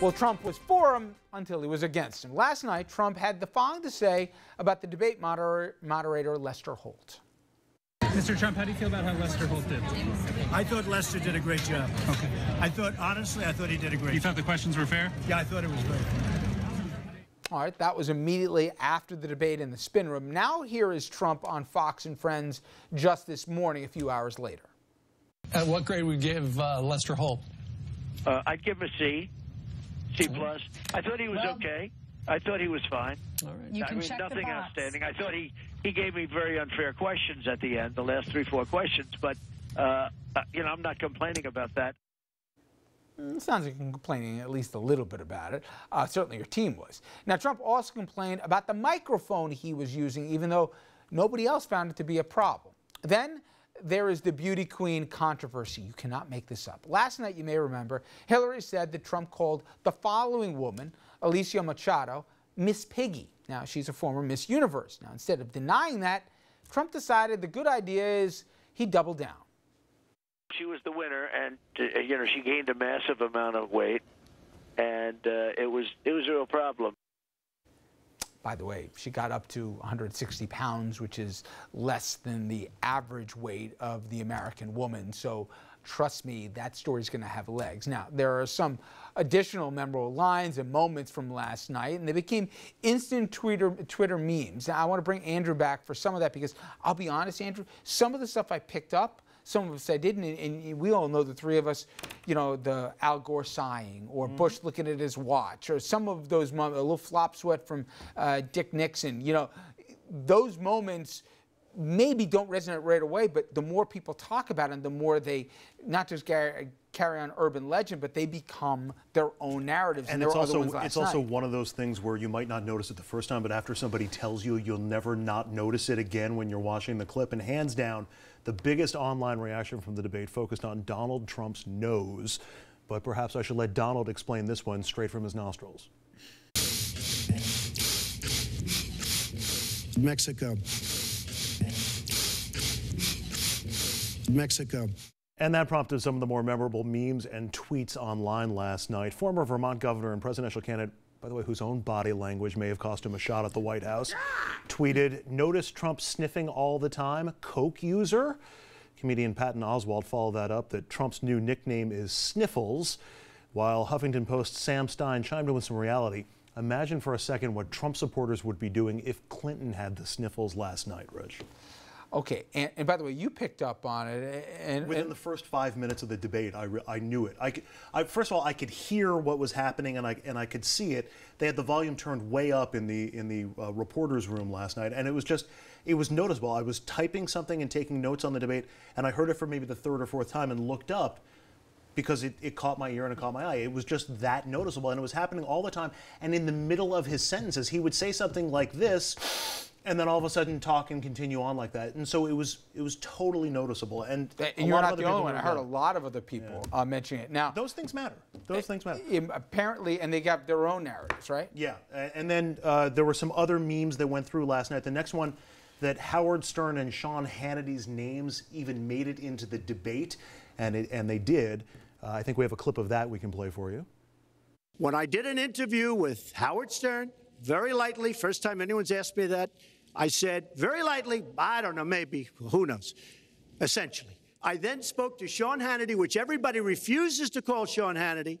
Well, Trump was for him until he was against him. Last night, Trump had the following to say about the debate moder moderator Lester Holt. Mr. Trump, how do you feel about how Lester Holt did? I thought Lester did a great job. Okay. I thought, honestly, I thought he did a great You job. thought the questions were fair? Yeah, I thought it was great. All right, that was immediately after the debate in the spin room. Now here is Trump on Fox and Friends just this morning, a few hours later. Uh, what grade would you give uh, Lester Holt? Uh, I'd give him a C, C plus. I thought he was Well- okay. I thought he was fine. All right. You I can mean, check nothing the box. outstanding. I thought he he gave me very unfair questions at the end, the last three four questions. But uh, uh, you know, I'm not complaining about that. It sounds like you're complaining at least a little bit about it. Uh, certainly your team was. Now, Trump also complained about the microphone he was using, even though nobody else found it to be a problem. Then there is the beauty queen controversy. You cannot make this up. Last night, you may remember, Hillary said that Trump called the following woman, Alicia Machado, Miss Piggy. Now, she's a former Miss Universe. Now, instead of denying that, Trump decided the good idea is he doubled down. She was the winner, and uh, you know, she gained a massive amount of weight, and uh, it was it was a real problem. By the way, she got up to 160 pounds, which is less than the average weight of the American woman. So trust me, that story's going to have legs. Now, there are some additional memorable lines and moments from last night, and they became instant Twitter, Twitter memes. Now, I want to bring Andrew back for some of that because I'll be honest, Andrew, some of the stuff I picked up some of us I didn't, and, and we all know the three of us, you know, the Al Gore sighing, or Bush looking at his watch, or some of those moments, a little flop sweat from uh, Dick Nixon. You know, those moments maybe don't resonate right away, but the more people talk about them, the more they not just carry, carry on urban legend, but they become their own narratives. And, And it's also it's also night. one of those things where you might not notice it the first time, but after somebody tells you, you'll never not notice it again when you're watching the clip. And hands down, the biggest online reaction from the debate focused on Donald Trump's nose. But perhaps I should let Donald explain this one straight from his nostrils. Mexico. Mexico. And that prompted some of the more memorable memes and tweets online last night. Former Vermont governor and presidential candidate, by the way, whose own body language may have cost him a shot at the White House, tweeted, Notice Trump sniffing all the time? Coke user? Comedian Patton Oswalt followed that up that Trump's new nickname is Sniffles, while Huffington Post's Sam Stein chimed in with some reality. Imagine for a second what Trump supporters would be doing if Clinton had the sniffles last night, Rich. Okay, and, and by the way, you picked up on it, and, Within and the first five minutes of the debate, I, I knew it. I, could, I first of all, I could hear what was happening, and I and I could see it. They had the volume turned way up in the in the uh, reporters' room last night, and it was just it was noticeable. I was typing something and taking notes on the debate, and I heard it for maybe the third or fourth time, and looked up because it, it caught my ear and it caught my eye. It was just that noticeable, and it was happening all the time. And in the middle of his sentences, he would say something like this, and then all of a sudden talk and continue on like that. And so it was it was totally noticeable. And, and you're not the only one. I heard a lot of other people uh, mentioning it. Now, Those things matter. Those things matter. im- apparently, and they got their own narratives, right? Yeah, and then uh, there were some other memes that went through last night. The next one, that Howard Stern and Sean Hannity's names even made it into the debate, and it, and they did. Uh, I think we have a clip of that we can play for you. When I did an interview with Howard Stern, very lightly, first time anyone's asked me that, I said, very lightly, I don't know, maybe, who knows, essentially. I then spoke to Sean Hannity, which everybody refuses to call Sean Hannity.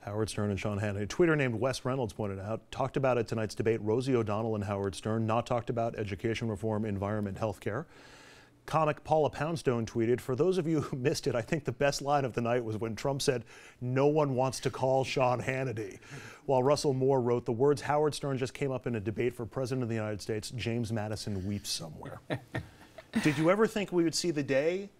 Howard Stern and Sean Hannity. Twitter named Wes Reynolds pointed out, talked about at tonight's debate, Rosie O'Donnell and Howard Stern, not talked about education reform, environment, health care. Comic Paula Poundstone tweeted, For those of you who missed it, I think the best line of the night was when Trump said, No one wants to call Sean Hannity. While Russell Moore wrote, The words Howard Stern just came up in a debate for President of the United States. James Madison weeps somewhere. Did you ever think we would see the day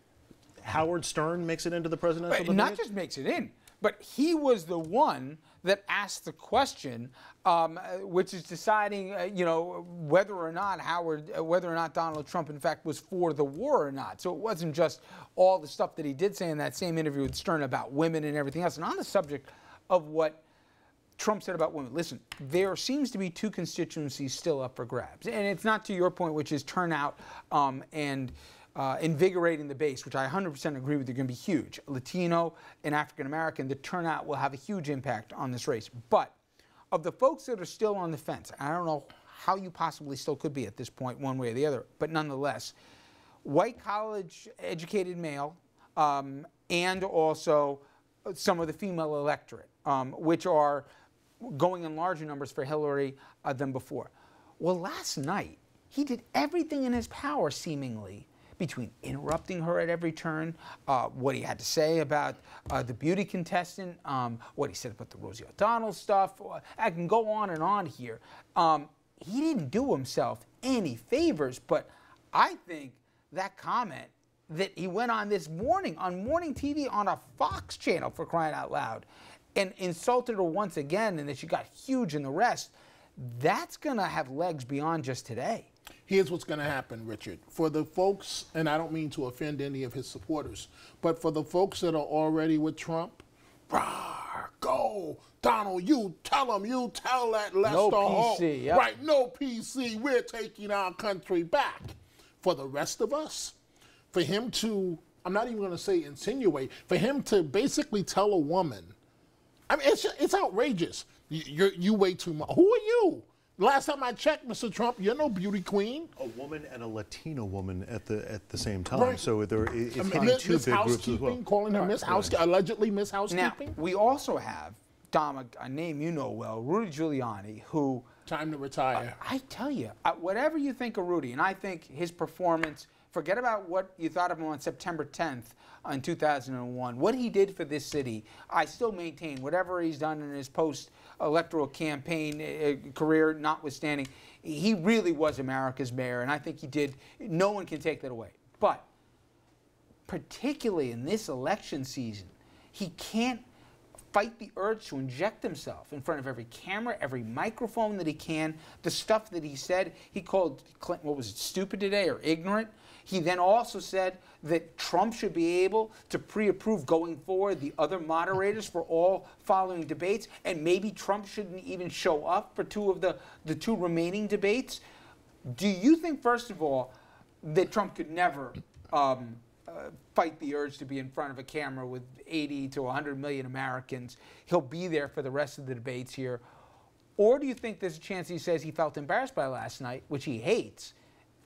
Howard Stern makes it into the presidential But debate? not just makes it in, but he was the one that asked the question, um, which is deciding, uh, you know, whether or not Howard, uh, whether or not Donald Trump, in fact, was for the war or not. So it wasn't just all the stuff that he did say in that same interview with Stern about women and everything else. And on the subject of what Trump said about women. Listen, there seems to be two constituencies still up for grabs, and it's not to your point, which is turnout um, and uh, invigorating the base, which I 100% agree with, are going to be huge. Latino and African American, the turnout will have a huge impact on this race. But of the folks that are still on the fence, I don't know how you possibly still could be at this point, one way or the other, but nonetheless, white college educated male, um, and also some of the female electorate, um, which are going in larger numbers for Hillary uh, than before. Well, last night, he did everything in his power, seemingly, between interrupting her at every turn, uh, what he had to say about uh, the beauty contestant, um, what he said about the Rosie O'Donnell stuff. I can go on and on here. Um, he didn't do himself any favors, but I think that comment that he went on this morning on morning TV on a Fox channel for crying out loud and insulted her once again and that she got huge in the rest, that's going to have legs beyond just today. Here's what's going to happen, Richard. For the folks, and I don't mean to offend any of his supporters, but for the folks that are already with Trump, rah, go, Donald, you tell him, you tell that Lester No Holt. PC, yep. Right, no PC, we're taking our country back. For the rest of us, for him to, I'm not even going to say insinuate, for him to basically tell a woman, I mean, it's, it's outrageous. You, you're, you way too much. Who are you? Last time I checked, Mr. Trump, you're no beauty queen. A woman and a Latino woman at the at the same time. Right. So there, it- it's I mean, hitting two Miss big groups as Housekeeping, well. calling her Miss House, allegedly Miss Housekeeping. Now, we also have, Dom, a, a name you know well, Rudy Giuliani, who Time to retire. I tell you, uh, whatever you think of Rudy, and I think his performance, forget about what you thought of him on September 10th in 2001, what he did for this city, I still maintain whatever he's done in his post electoral campaign uh, career notwithstanding, he really was America's mayor, and I think he did. No one can take that away. But particularly in this election season, he can't fight the urge to inject himself in front of every camera, every microphone that he can. The stuff that he said, he called Clinton, what was it, stupid today or ignorant. He then also said that Trump should be able to pre approve going forward the other moderators for all following debates, and maybe Trump shouldn't even show up for two of the, the two remaining debates. Do you think, first of all, that Trump could never um, uh, fight the urge to be in front of a camera with 80 to 100 million Americans? He'll be there for the rest of the debates here. Or do you think there's a chance he says he felt embarrassed by last night, which he hates,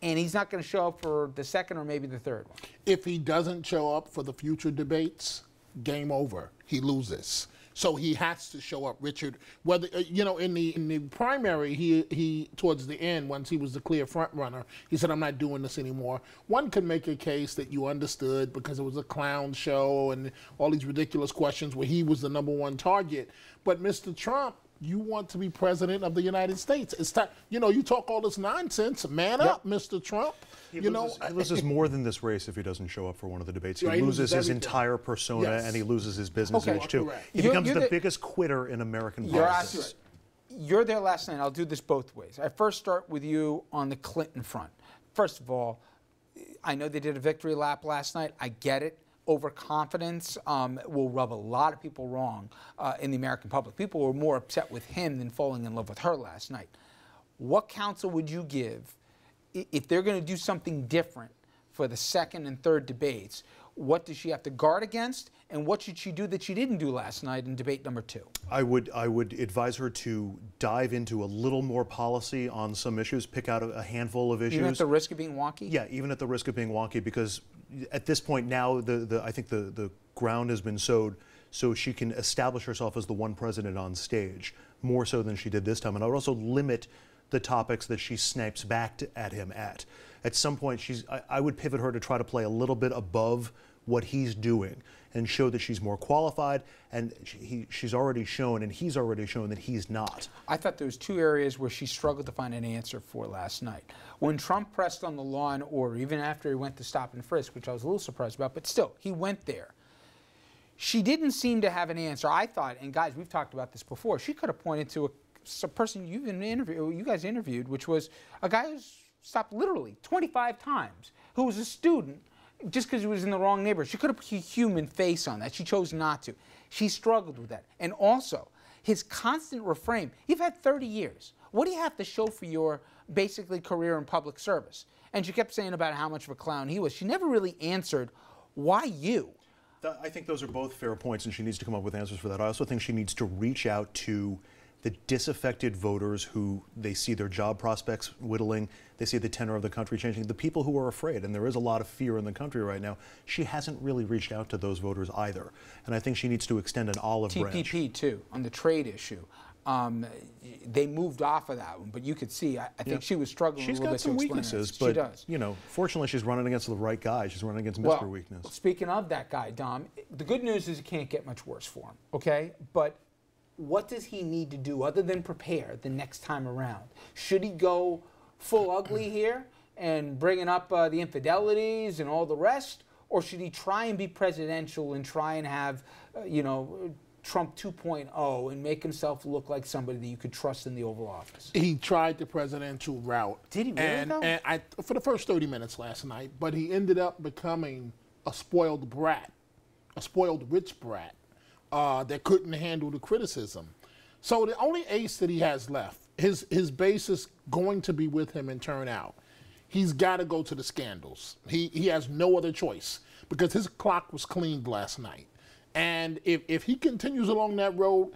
and he's not going to show up for the second or maybe the third one? If he doesn't show up for the future debates, game over. He loses. So he has to show up, Richard. Whether uh, you know, in the in the primary, he he towards the end, once he was the clear front runner, he said, "I'm not doing this anymore." One could make a case that you understood because it was a clown show and all these ridiculous questions where he was the number one target. But Mr. Trump, you want to be president of the United States. It's time. You know, you talk all this nonsense. Man up, Mr. Trump. He you loses, know, he loses more than this race if he doesn't show up for one of the debates. He, Yeah, he loses, loses his everything. entire persona Yes. and he loses his business Okay. image too. Correct. He You're- becomes you're the, the- biggest quitter in American You're politics. absolutely right. You're there last night. I'll do this both ways. I first start with you on the Clinton front. First of all, I know they did a victory lap last night. I get it. Overconfidence um, will rub a lot of people wrong uh, in the American public. People were more upset with him than falling in love with her last night. What counsel would you give if they're going to do something different for the second and third debates? What does she have to guard against, and what should she do that she didn't do last night in debate number two? I would I would advise her to dive into a little more policy on some issues, pick out a, a handful of issues. Even at the risk of being wonky? Yeah, even at the risk of being wonky, because at this point now, the, the I think the, the ground has been sowed so she can establish herself as the one president on stage, more so than she did this time. And I would also limit the topics that she snipes back to, at him at. At some point, she's I, I would pivot her to try to play a little bit above what he's doing and show that she's more qualified. And she, he, she's already shown, and he's already shown that he's not. I thought there was two areas where she struggled to find an answer for last night. When Trump pressed on the law and order, even after he went to stop and frisk, which I was a little surprised about, but still, he went there. She didn't seem to have an answer. I thought, and guys, we've talked about this before. She could have pointed to a person you've interviewed, you guys interviewed, which was a guy who's stopped literally 25 times, who was a student just because he was in the wrong neighborhood. She could have put a human face on that. She chose not to. She struggled with that. And also, his constant refrain. You've had 30 years. What do you have to show for your basically career in public service? And she kept saying about how much of a clown he was. She never really answered, why you? I think those are both fair points, and she needs to come up with answers for that. I also think she needs to reach out to the disaffected voters who they see their job prospects whittling, they see the tenor of the country changing, the people who are afraid, and there is a lot of fear in the country right now. She hasn't really reached out to those voters either, and I think she needs to extend an olive branch. TPP too on the trade issue. Um, they moved off of that one, but you could see. I, I think Yeah. she was struggling She's a little got bit some weaknesses, but she does. you know, fortunately, she's running against the right guy. She's running against Mr. Well, Weakness. Speaking of that guy, Dom, the good news is it can't get much worse for him. Okay, but what does he need to do other than prepare the next time around? Should he go full ugly here and bringing up uh, the infidelities and all the rest, or should he try and be presidential and try and have, uh, you know, Trump 2.0 and make himself look like somebody that you could trust in the Oval Office? He tried the presidential route. Did he really, And, and I, for the first 30 minutes last night, but he ended up becoming a spoiled brat, a spoiled rich brat uh, that couldn't handle the criticism. So the only ace that he has left, his his base is going to be with him in turnout. He's got to go to the scandals. He he has no other choice because his clock was cleaned last night. And if, if he continues along that road,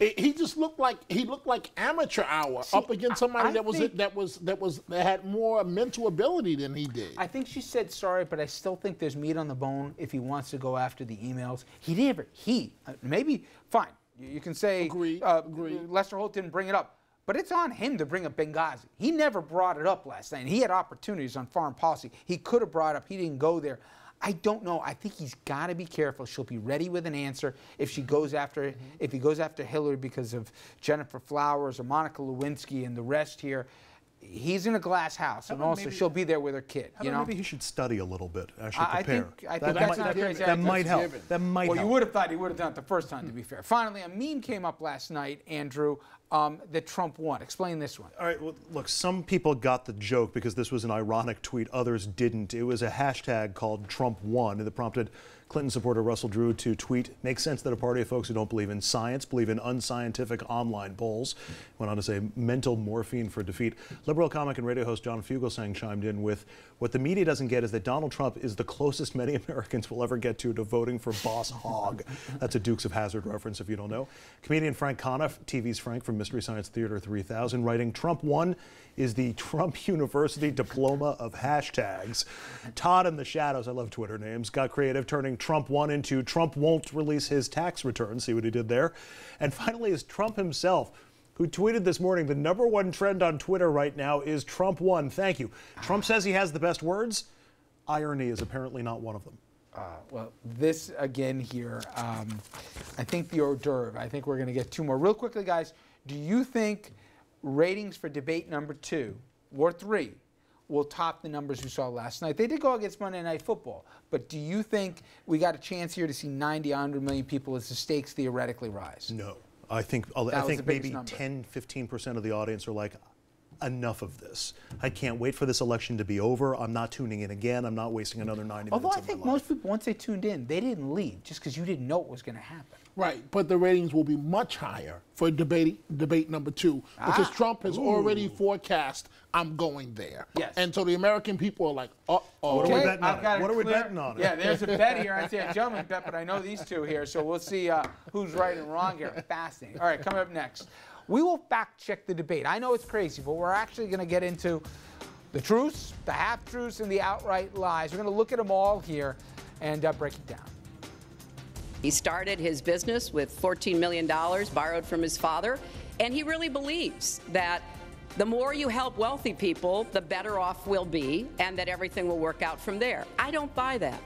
it, he just looked like he looked like amateur hour up against somebody I that was think- that was that was that had more mental ability than he did. I think she said sorry, but I still think there's meat on the bone if he wants to go after the emails. He never, he, uh, maybe, fine. You, you can say Agreed, uh, agreed. Lester Holt didn't bring it up, but it's on him to bring up Benghazi. He never brought it up last night. He had opportunities on foreign policy. He could have brought it up. He didn't go there. I don't know. I think he's got to be careful. She'll be ready with an answer if she goes after Mm-hmm. if he goes after Hillary because of Gennifer Flowers or Monica Lewinsky and the rest here. He's in a glass house, and also maybe- she'll be there with her kid. You know, maybe he should study a little bit, actually I- I prepare. think- I think that that's might, not a that, crazy that might help. given. That might well, help. you would have thought he would have done it the first time, to be fair. Finally, a meme came up last night, Andrew, um, that Trump won. Explain this one. All right, well, look, some people got the joke because this was an ironic tweet, others didn't. It was a hashtag called Trump won that prompted Clinton supporter Russell Drew to tweet, makes sense that a party of folks who don't believe in science believe in unscientific online polls. Went on to say mental morphine for defeat. Liberal comic and radio host John Fugelsang chimed in with, what the media doesn't get is that Donald Trump is the closest many Americans will ever get to to voting for Boss Hogg. That's a Dukes of Hazzard reference if you don't know. Comedian Frank Conniff, TV's Frank from Mystery Science Theater 3000, writing, Trump won is the Trump University diploma of hashtags. Todd in the Shadows, I love Twitter names, got creative, turning Trump won into Trump won't release his tax return. See what he did there. And finally, is Trump himself. Who tweeted this morning? The number one trend on Twitter right now is Trump won. Thank you. Trump says he has the best words. Irony is apparently not one of them. Well, this again here, um, I think the hors d'oeuvre. I think we're going to get two more. Real quickly, guys, do you think ratings for debate number two or three will top the numbers we saw last night? They did go against Monday Night Football, but do you think we got a chance here to see 90, 100 million people as the stakes theoretically rise? No. I think I think maybe number. 10, 15% of the audience are like, enough of this. I can't wait for this election to be over. I'm not tuning in again. I'm not wasting another 90 Although minutes I of think my life. most people, once they tuned in, they didn't leave just because you didn't know what was going to happen. Right, but the ratings will be much higher for debate debate number two because Ah, Trump has already forecast I'm going there. Yes. and so the American people are like, uh oh. What are we betting on I've it? got What are we betting on? Yeah, there's a bet here. I see a gentleman bet, but I know these two here, so we'll see uh, who's right and wrong here. Fascinating. All right, coming up next, we will fact check the debate. I know it's crazy, but we're actually going to get into the truths, the half truths, and the outright lies. We're going to look at them all here and uh, break it down. He started his business with $14 million borrowed from his father, and he really believes that the more you help wealthy people, the better off we'll be, and that everything will work out from there. I don't buy that.